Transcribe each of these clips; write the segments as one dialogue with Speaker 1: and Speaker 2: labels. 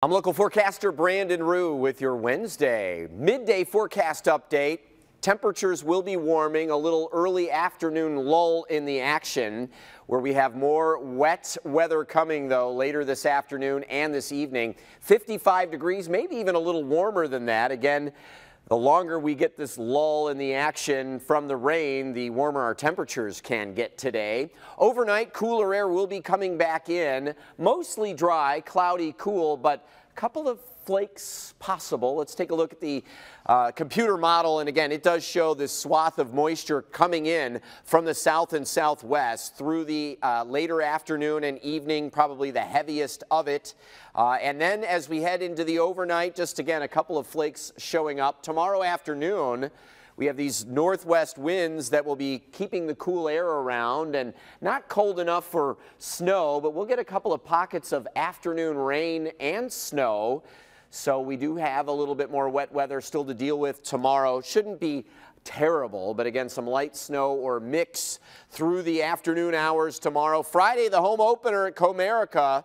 Speaker 1: I'm local forecaster Brandon Roux with your Wednesday midday forecast update. Temperatures will be warming, a little early afternoon lull in the action where we have more wet weather coming though later this afternoon and this evening. 55 degrees, maybe even a little warmer than that. Again, the longer we get this lull in the action from the rain, the warmer our temperatures can get today. Overnight, cooler air will be coming back in. Mostly dry, cloudy, cool, but couple of flakes possible. Let's take a look at the uh, computer model. And again, it does show this swath of moisture coming in from the south and southwest through the uh, later afternoon and evening, probably the heaviest of it. Uh, and then as we head into the overnight, just again, a couple of flakes showing up. Tomorrow afternoon, we have these northwest winds that will be keeping the cool air around and not cold enough for snow, but we'll get a couple of pockets of afternoon rain and snow. So we do have a little bit more wet weather still to deal with tomorrow. Shouldn't be terrible, but again, some light snow or mix through the afternoon hours tomorrow. Friday, the home opener at Comerica.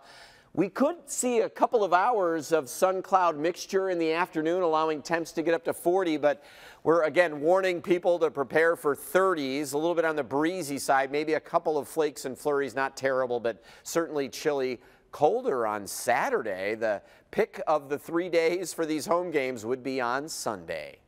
Speaker 1: We could see a couple of hours of sun cloud mixture in the afternoon, allowing temps to get up to 40, but we're again warning people to prepare for 30s, a little bit on the breezy side, maybe a couple of flakes and flurries, not terrible, but certainly chilly. Colder on Saturday. The pick of the three days for these home games would be on Sunday.